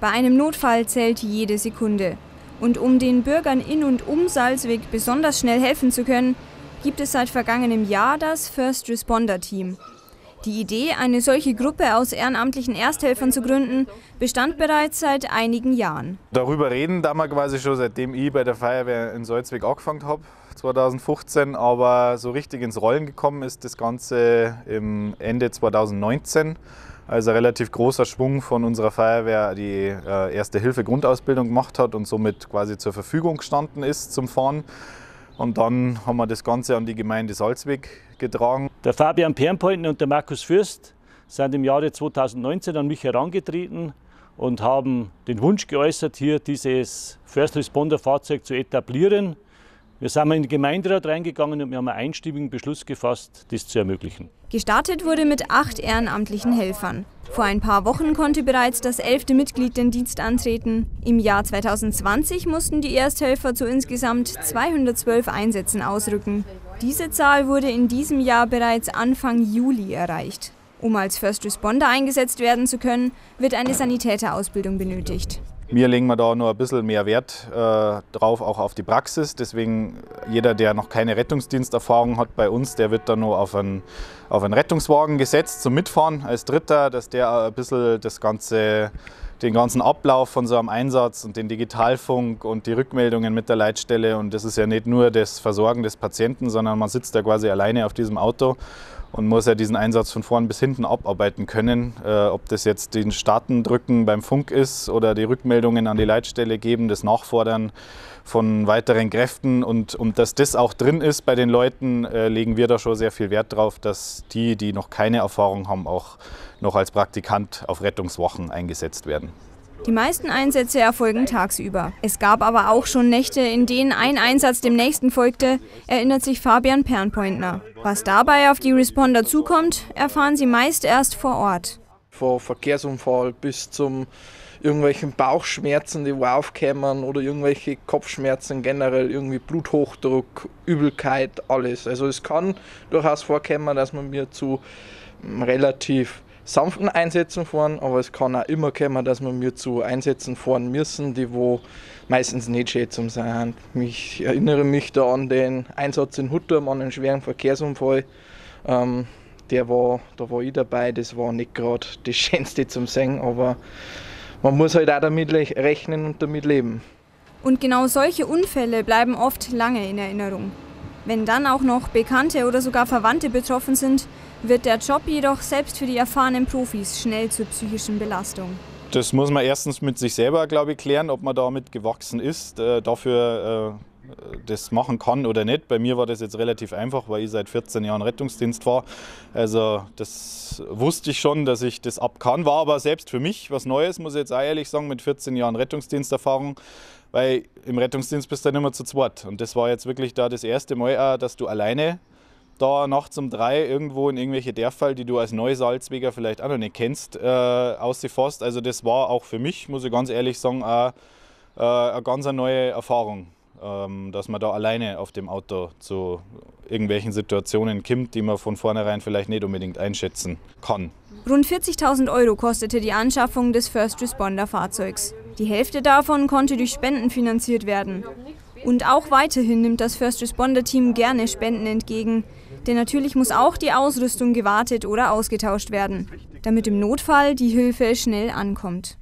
Bei einem Notfall zählt jede Sekunde. Und um den Bürgern in und um Salzweg besonders schnell helfen zu können, gibt es seit vergangenem Jahr das First Responder Team. Die Idee, eine solche Gruppe aus ehrenamtlichen Ersthelfern zu gründen, bestand bereits seit einigen Jahren. Darüber reden da wir quasi schon seitdem ich bei der Feuerwehr in Salzweg angefangen habe, 2015, aber so richtig ins Rollen gekommen ist das Ganze im Ende 2019. Also ein relativ großer Schwung von unserer Feuerwehr, die äh, erste Hilfe Grundausbildung gemacht hat und somit quasi zur Verfügung gestanden ist zum Fahren. Und dann haben wir das Ganze an die Gemeinde Salzweg getragen. Der Fabian Pernpointen und der Markus Fürst sind im Jahre 2019 an mich herangetreten und haben den Wunsch geäußert, hier dieses First Responder Fahrzeug zu etablieren. Wir sind in den Gemeinderat reingegangen und wir haben einen einstimmigen Beschluss gefasst, das zu ermöglichen. Gestartet wurde mit acht ehrenamtlichen Helfern. Vor ein paar Wochen konnte bereits das elfte Mitglied den Dienst antreten. Im Jahr 2020 mussten die Ersthelfer zu insgesamt 212 Einsätzen ausrücken. Diese Zahl wurde in diesem Jahr bereits Anfang Juli erreicht. Um als First Responder eingesetzt werden zu können, wird eine Sanitäterausbildung benötigt. Wir legen wir da nur ein bisschen mehr Wert äh, drauf, auch auf die Praxis. Deswegen jeder, der noch keine Rettungsdiensterfahrung hat bei uns, der wird dann nur auf einen, auf einen Rettungswagen gesetzt zum Mitfahren als Dritter, dass der ein bisschen das ganze, den ganzen Ablauf von so einem Einsatz und den Digitalfunk und die Rückmeldungen mit der Leitstelle und das ist ja nicht nur das Versorgen des Patienten, sondern man sitzt ja quasi alleine auf diesem Auto und muss ja diesen Einsatz von vorn bis hinten abarbeiten können. Äh, ob das jetzt den Starten drücken beim Funk ist oder die Rückmeldungen an die Leitstelle geben, das Nachfordern von weiteren Kräften und um dass das auch drin ist bei den Leuten, äh, legen wir da schon sehr viel Wert drauf, dass die, die noch keine Erfahrung haben, auch noch als Praktikant auf Rettungswochen eingesetzt werden. Die meisten Einsätze erfolgen tagsüber. Es gab aber auch schon Nächte, in denen ein Einsatz dem nächsten folgte, erinnert sich Fabian Pernpointner. Was dabei auf die Responder zukommt, erfahren sie meist erst vor Ort. Von Verkehrsunfall bis zum irgendwelchen Bauchschmerzen, die aufkämen oder irgendwelche Kopfschmerzen generell, irgendwie Bluthochdruck, Übelkeit, alles. Also es kann durchaus vorkommen, dass man mir zu relativ sanften Einsätzen fahren, aber es kann auch immer kommen, dass wir mir zu Einsätzen fahren müssen, die wo meistens nicht schön zum sein. Ich erinnere mich da an den Einsatz in Hutturm, an einen schweren Verkehrsunfall. Ähm, der war, da war ich dabei, das war nicht gerade das Schönste zum Singen, aber man muss halt auch damit rechnen und damit leben. Und genau solche Unfälle bleiben oft lange in Erinnerung. Wenn dann auch noch Bekannte oder sogar Verwandte betroffen sind, wird der Job jedoch selbst für die erfahrenen Profis schnell zur psychischen Belastung. Das muss man erstens mit sich selber, glaube ich, klären, ob man damit gewachsen ist, äh, dafür äh, das machen kann oder nicht. Bei mir war das jetzt relativ einfach, weil ich seit 14 Jahren Rettungsdienst war. Also das wusste ich schon, dass ich das ab kann. War aber selbst für mich was Neues, muss ich jetzt auch ehrlich sagen, mit 14 Jahren Rettungsdiensterfahrung. Weil im Rettungsdienst bist du dann immer zu zweit. Und das war jetzt wirklich da das erste Mal, auch, dass du alleine da nachts um drei irgendwo in irgendwelche Dörfer, die du als Neusalzweger vielleicht auch noch nicht kennst, äh, ausgefasst. Also das war auch für mich, muss ich ganz ehrlich sagen, auch, äh, eine ganz neue Erfahrung, ähm, dass man da alleine auf dem Auto zu irgendwelchen Situationen kommt, die man von vornherein vielleicht nicht unbedingt einschätzen kann. Rund 40.000 Euro kostete die Anschaffung des First Responder Fahrzeugs. Die Hälfte davon konnte durch Spenden finanziert werden. Und auch weiterhin nimmt das First Responder Team gerne Spenden entgegen. Denn natürlich muss auch die Ausrüstung gewartet oder ausgetauscht werden, damit im Notfall die Hilfe schnell ankommt.